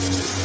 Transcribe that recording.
Uh!